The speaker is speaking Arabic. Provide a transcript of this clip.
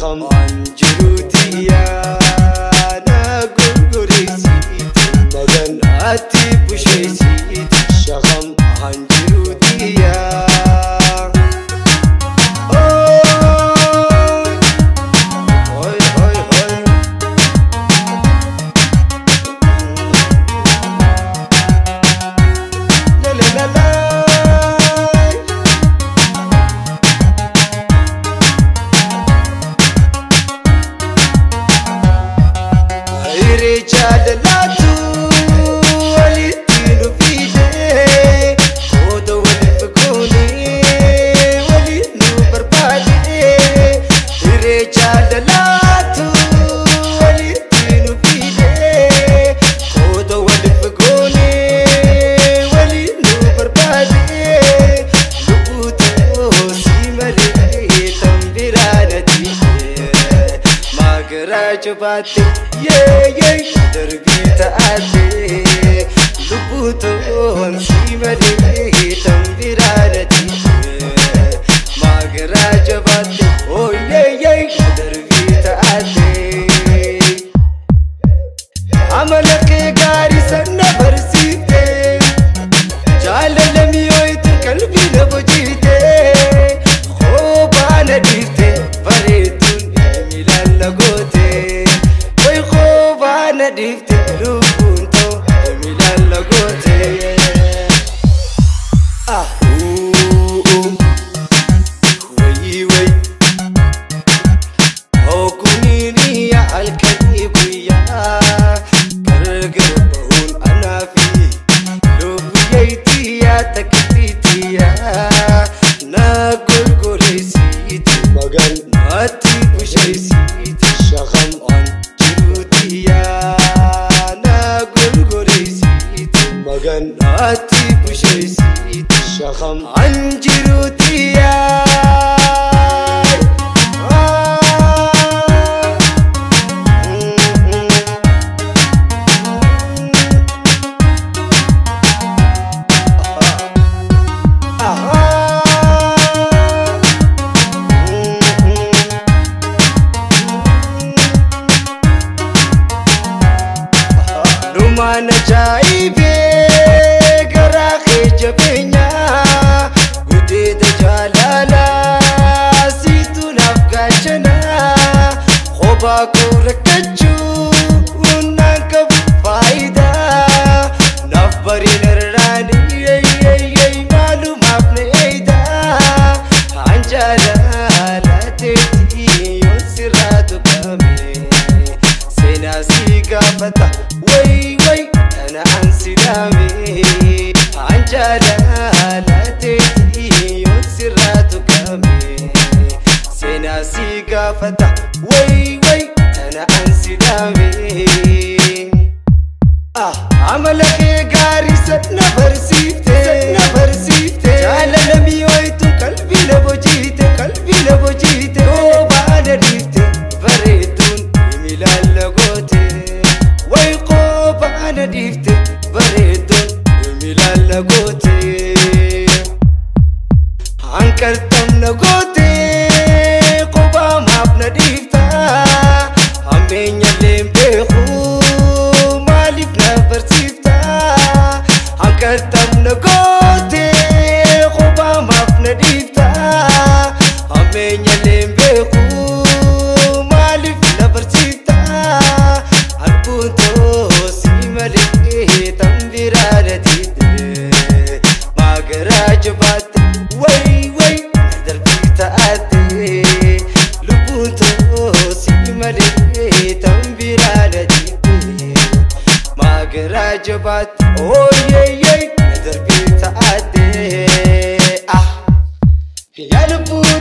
غم عن جلودي يا رجال لا تولي تيلو في دي خود ولي فقوني ولي نوبر بالي رجال لا شباتي يا يا دربي تأتي لبوتو ومشي مليئي تنبرارتي ما قرا جباتي يا يا ياي دربي تأتي عملك قاري سنة برسيتي جعل لم يويت قلبي لبجيتي خوب أنا ديتي addicted شخم عن جلوتياي ما نجايبي قراخي جبين الراني معلوم بعيدة عن جلالة تبتي يسرات قامي سناسي قافتا وي وي أنا عن سلامي عن جلالة تبتي يسرات قامي سناسي وي وي أنا عن سلامي آه عملك زدنا برسيفته زدنا برسيفته جعل لمي ويتو قلبي لبوجيته قلبي لبوجيته توبة أنا ريفته بريتون يميل اللقوته ويقوبة أنا ريفته بريتون يميل اللقوته عنكرتم نقوته Menyelem beku Malif labar cipta Alpunto si malik Tambirana tide Magara jubata Way way Dar fikta ate Lupunto si malik Tambirana tide Magara jubata Oh yeah yeah Dar fikta ate Ah Ya lupunto